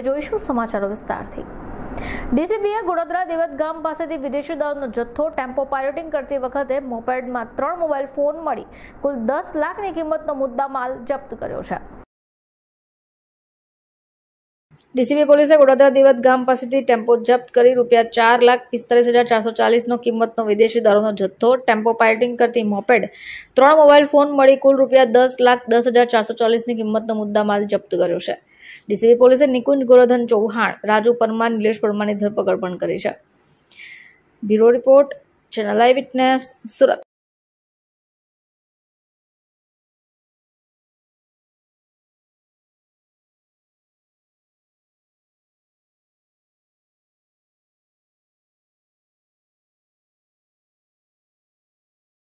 જોઈશું સમાચારો વિસ્તારથી. ડીસીબીએ ગોડોદરા દેવત ગામ પાસેથી વિદેશી દારૂનો જથ્થો, ટેમ્પો પાયલોટિંગ કરતી વખતે મોપેડમાં ત્રણ મોબાઈલ ફોન મળી કુલ દસ લાખની કિંમતનો મુદ્દા માલ જપ્ત કર્યો છે. ડીસીબી પોલીસે ગોડોદરા દેવત ગામ પાસેથી ટેમ્પો જપ્ત કરી રૂપિયા ચાર લાખ પિસ્તાલીસ હજાર ચારસો ચાલીસનો કિંમતનો વિદેશી દારૂનો જથ્થો, ટેમ્પો પાયટિંગ કરતી મોપેડ, ત્રણ મોબાઈલ ફોન મળી કુલ રૂપિયા દસ લાખ દસ હજાર ચારસો ચાલીસની કિંમતનો મુદ્દામાલ જપ્ત કર્યો છે. ડીસીબી પોલીસે નિકુંજ ગોરધન ચૌહાણ, રાજુ પરમાર, નિલેશ પરમારની ધરપકડ પણ કરી છે. Bureau report, channel eyewitness, Surat.